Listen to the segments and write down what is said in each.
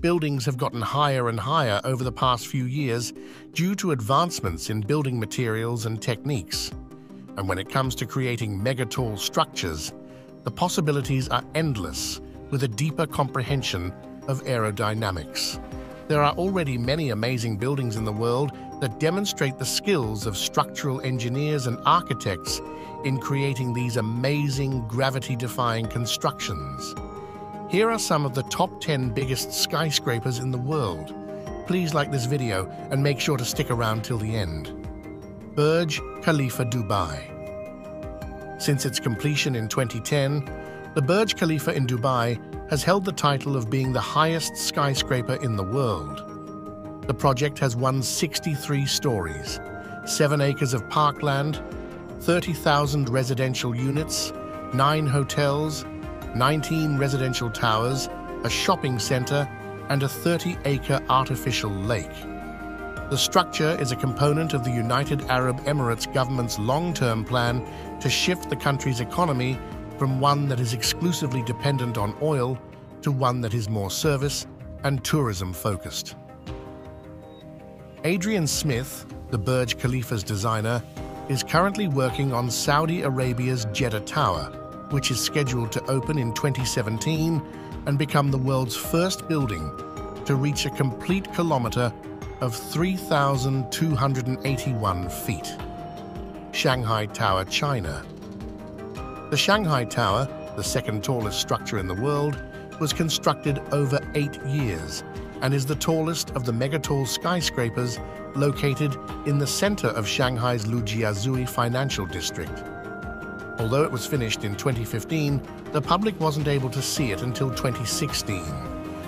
buildings have gotten higher and higher over the past few years due to advancements in building materials and techniques. And when it comes to creating mega-tall structures, the possibilities are endless with a deeper comprehension of aerodynamics. There are already many amazing buildings in the world that demonstrate the skills of structural engineers and architects in creating these amazing gravity-defying constructions. Here are some of the top 10 biggest skyscrapers in the world. Please like this video and make sure to stick around till the end. Burj Khalifa Dubai Since its completion in 2010, the Burj Khalifa in Dubai has held the title of being the highest skyscraper in the world. The project has won 63 stories, 7 acres of parkland, 30,000 residential units, 9 hotels, 19 residential towers, a shopping centre, and a 30-acre artificial lake. The structure is a component of the United Arab Emirates government's long-term plan to shift the country's economy from one that is exclusively dependent on oil to one that is more service and tourism-focused. Adrian Smith, the Burj Khalifa's designer, is currently working on Saudi Arabia's Jeddah Tower, which is scheduled to open in 2017 and become the world's first building to reach a complete kilometer of 3,281 feet. Shanghai Tower, China. The Shanghai Tower, the second tallest structure in the world, was constructed over eight years and is the tallest of the megatall skyscrapers located in the center of Shanghai's Lujiazui Financial District. Although it was finished in 2015, the public wasn't able to see it until 2016.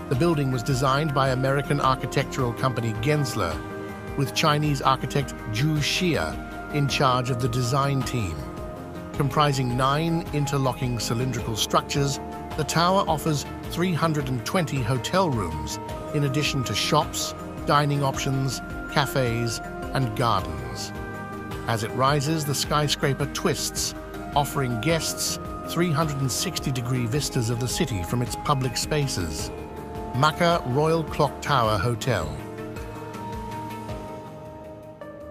The building was designed by American architectural company Gensler, with Chinese architect Zhu Xia in charge of the design team. Comprising nine interlocking cylindrical structures, the tower offers 320 hotel rooms, in addition to shops, dining options, cafes, and gardens. As it rises, the skyscraper twists, offering guests 360-degree vistas of the city from its public spaces. Makkah Royal Clock Tower Hotel.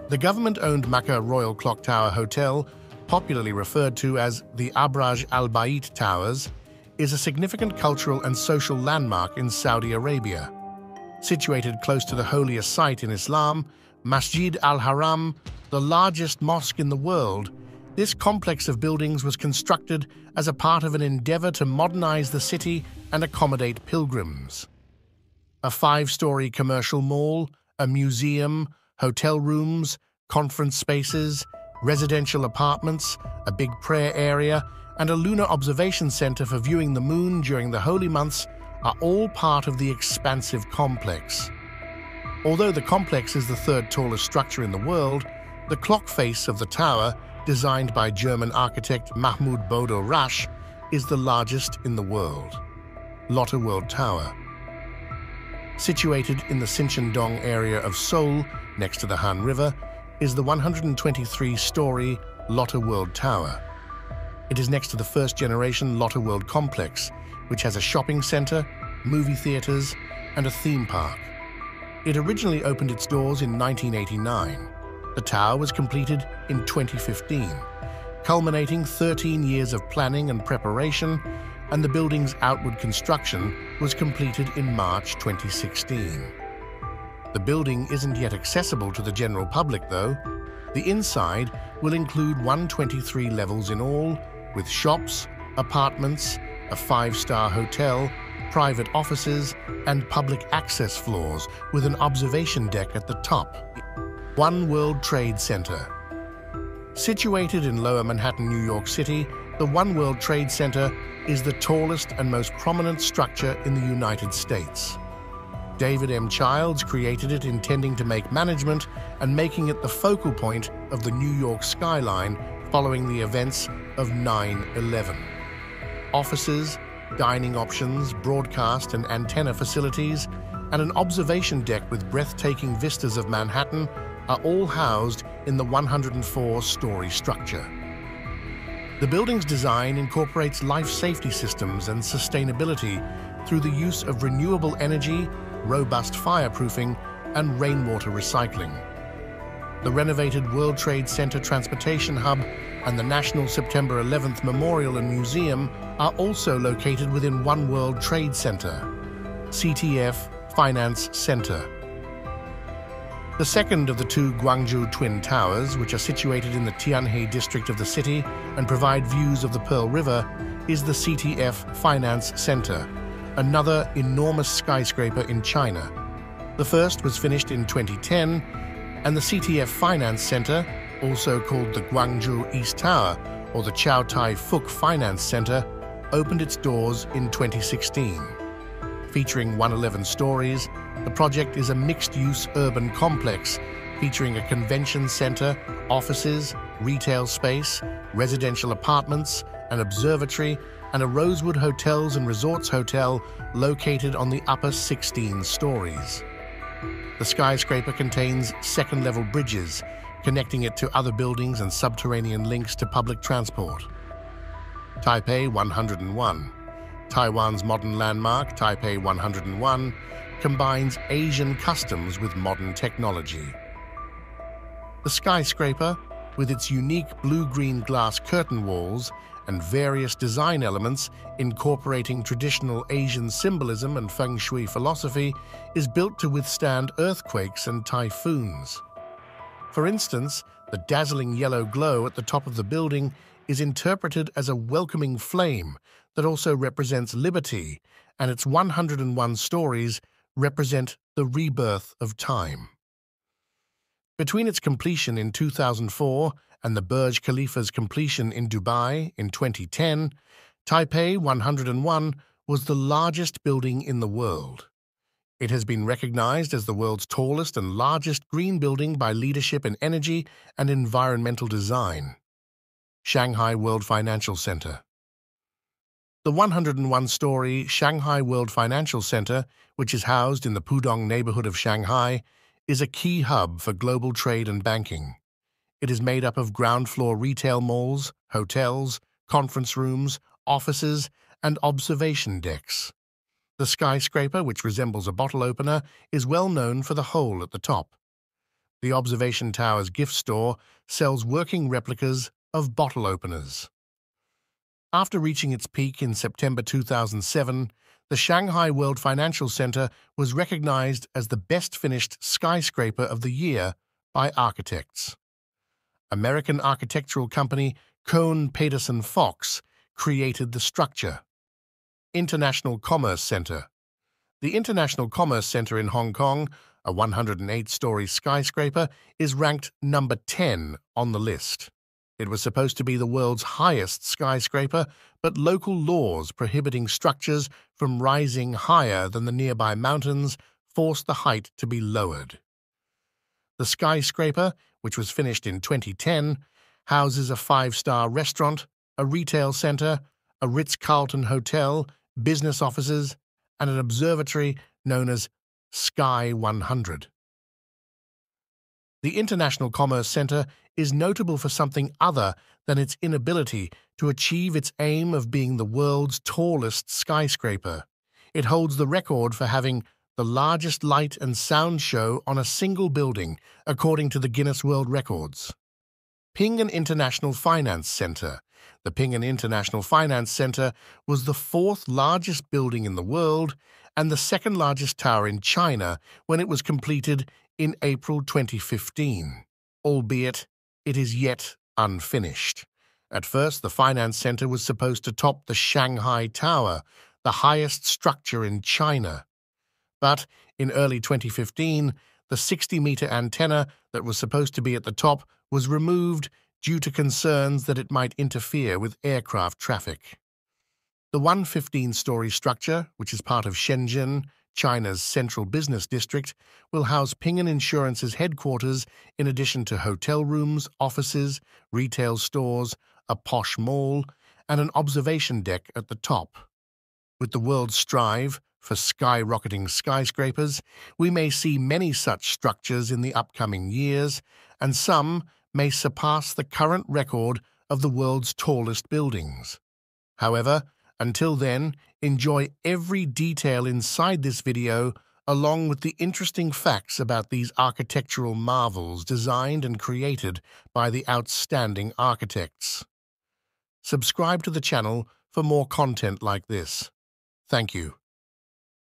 The government-owned Makkah Royal Clock Tower Hotel, popularly referred to as the Abraj Al Bait Towers, is a significant cultural and social landmark in Saudi Arabia. Situated close to the holiest site in Islam, Masjid al-Haram, the largest mosque in the world, this complex of buildings was constructed as a part of an endeavor to modernize the city and accommodate pilgrims. A five-story commercial mall, a museum, hotel rooms, conference spaces, residential apartments, a big prayer area, and a lunar observation center for viewing the moon during the holy months are all part of the expansive complex. Although the complex is the third tallest structure in the world, the clock face of the tower designed by German architect Mahmoud Bodo Rasch, is the largest in the world. Lotte World Tower. Situated in the Sincheon-dong area of Seoul, next to the Han River, is the 123-story Lotte World Tower. It is next to the first-generation Lotte World complex, which has a shopping center, movie theaters, and a theme park. It originally opened its doors in 1989 the tower was completed in 2015, culminating 13 years of planning and preparation, and the building's outward construction was completed in March 2016. The building isn't yet accessible to the general public, though. The inside will include 123 levels in all, with shops, apartments, a five-star hotel, private offices, and public access floors with an observation deck at the top. One World Trade Center. Situated in Lower Manhattan, New York City, the One World Trade Center is the tallest and most prominent structure in the United States. David M. Childs created it intending to make management and making it the focal point of the New York skyline following the events of 9-11. Offices, dining options, broadcast and antenna facilities, and an observation deck with breathtaking vistas of Manhattan are all housed in the 104-story structure. The building's design incorporates life safety systems and sustainability through the use of renewable energy robust fireproofing, and rainwater recycling. The renovated World Trade Center Transportation Hub and the National September 11th Memorial and Museum are also located within One World Trade Center, CTF Finance Center. The second of the two Guangzhou Twin Towers, which are situated in the Tianhe district of the city and provide views of the Pearl River, is the CTF Finance Center, another enormous skyscraper in China. The first was finished in 2010, and the CTF Finance Center, also called the Guangzhou East Tower or the Chow Tai Fook Finance Center, opened its doors in 2016. Featuring 111 stories, the project is a mixed-use urban complex featuring a convention center, offices, retail space, residential apartments, an observatory, and a Rosewood Hotels and Resorts hotel located on the upper 16 stories. The skyscraper contains second-level bridges, connecting it to other buildings and subterranean links to public transport. Taipei 101 Taiwan's modern landmark, Taipei 101, combines Asian customs with modern technology. The skyscraper, with its unique blue-green glass curtain walls and various design elements incorporating traditional Asian symbolism and feng shui philosophy, is built to withstand earthquakes and typhoons. For instance, the dazzling yellow glow at the top of the building is interpreted as a welcoming flame that also represents liberty, and its 101 stories represent the rebirth of time. Between its completion in 2004 and the Burj Khalifa's completion in Dubai in 2010, Taipei 101 was the largest building in the world. It has been recognized as the world's tallest and largest green building by Leadership in Energy and Environmental Design. Shanghai World Financial Center The 101-story Shanghai World Financial Center, which is housed in the Pudong neighborhood of Shanghai, is a key hub for global trade and banking. It is made up of ground-floor retail malls, hotels, conference rooms, offices, and observation decks. The skyscraper, which resembles a bottle opener, is well known for the hole at the top. The Observation Tower's gift store sells working replicas of bottle openers. After reaching its peak in September 2007, the Shanghai World Financial Center was recognized as the best finished skyscraper of the year by architects. American architectural company Kohn Pedersen Fox created the structure. International Commerce Center. The International Commerce Center in Hong Kong, a 108-story skyscraper, is ranked number 10 on the list. It was supposed to be the world's highest skyscraper, but local laws prohibiting structures from rising higher than the nearby mountains forced the height to be lowered. The skyscraper, which was finished in 2010, houses a five-star restaurant, a retail center, a Ritz-Carlton hotel, business offices, and an observatory known as Sky 100. The International Commerce Center is notable for something other than its inability to achieve its aim of being the world's tallest skyscraper. It holds the record for having the largest light and sound show on a single building, according to the Guinness World Records. Ping An International Finance Center the Ping An International Finance Center was the fourth largest building in the world and the second largest tower in China when it was completed in April 2015, albeit it is yet unfinished. At first, the Finance Center was supposed to top the Shanghai Tower, the highest structure in China. But in early 2015, the 60-meter antenna that was supposed to be at the top was removed due to concerns that it might interfere with aircraft traffic. The 115-story structure, which is part of Shenzhen, China's central business district, will house Ping An Insurance's headquarters in addition to hotel rooms, offices, retail stores, a posh mall, and an observation deck at the top. With the world's strive for skyrocketing skyscrapers, we may see many such structures in the upcoming years, and some may surpass the current record of the world's tallest buildings. However, until then, enjoy every detail inside this video along with the interesting facts about these architectural marvels designed and created by the outstanding architects. Subscribe to the channel for more content like this. Thank you.